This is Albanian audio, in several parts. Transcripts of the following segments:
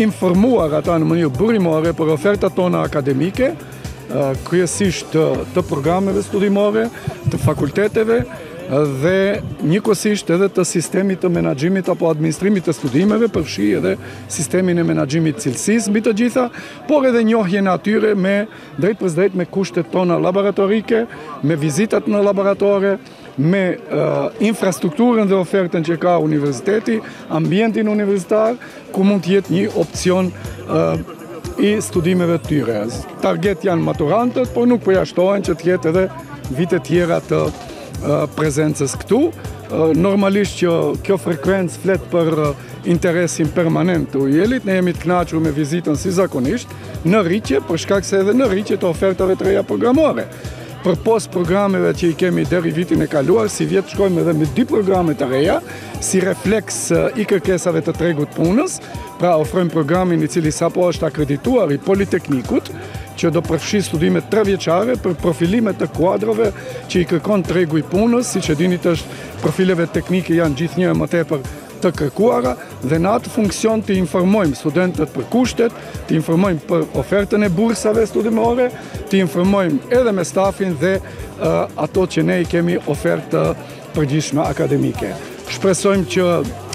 informuar ata në mënyrë burimore për ofertat tona akademike, kryesisht të programeve studimore, të fakulteteve dhe njëkohësisht edhe të sistemit të menaxhimit apo administrimit të studimeve, përfshi edhe sistemin e menaxhimit të cilësisë, mbi të gjitha, por edhe njohjen e atyre më drejtpërdrejt me kushtet tona laboratorike, me vizitat në laboratore, me infrastrukturën dhe ofertën që ka universiteti, ambientin universitar, ku mund të jetë një opcion i studimeve të tyre. Target janë maturantët, por nuk përjashtohen që të jetë edhe vite tjera të prezencës këtu. Normalisht që kjo frekvencë flet për interesin permanent të UEJL-it, ne jemi të kënaqur me vizitën si zakonisht, në rritje, për shkak se edhe në rritje të ofertave të reja programore. Përpos programeve që i kemi deri vitin e kaluar, sivjet shkojmë edhe me dy programe të reja, si refleks i kërkesave të tregut punës, pra ofrojmë programin e ri i cili sapo është akredituar i Politeknikut, që do përfshi studime trevjeçare për profilime të kuadrove që i kërkon tregu i punës, siç e dini është profileve teknike janë gjithnjë e më tepër të kërkuara dhe në atë funksion të informojmë studentët për kushtet, të informojmë për ofertën e bursave studimore, të informojmë edhe me stafin dhe ato që ne i kemi ofertë të përgjithshme akademike. Shpresojmë që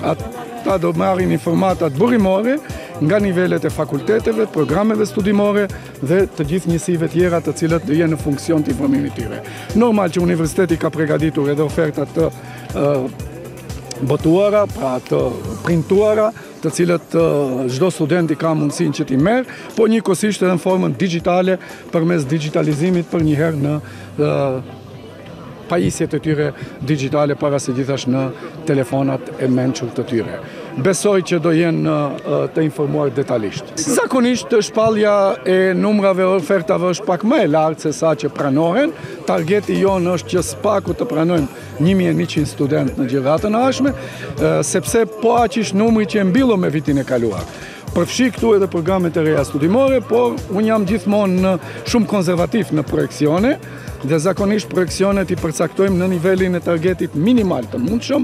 ata do marrin informatat burimore nga nivelet e fakulteteve, programeve studimore dhe të gjithë njësive tjera të cilat do jenë në funksion të informimit tyre. Normal që universiteti ka pregaditur edhe ofertat të botuara, pra të printuara, të cilat çdo student i ka mundësinë që t'i merr, po njëkohësisht edhe në formën digjitale përmes digjitalizimit përnjëherë në pajisjet e tyre digjitale para se gjithash në telefonat e mençur të tyre. Besoj që do jenë të informuar detalisht. Zakonisht të shpalja e numrave ofertave është pak më e lartë sesa që pranohen. Targeti jonë është që së paku të pranojmë Një mijë e njëqind studentë në gjeneratën e ardhshme, sepse po aq ish numri që e mbyllëm vitin e kaluar. Përfshi këtu edhe programet e reja studimore, por unë jam gjithmonë shumë konservativ në projeksione, dhe zakonisht projeksionet i përcaktojmë në nivelin e targetit minimal të mundshëm,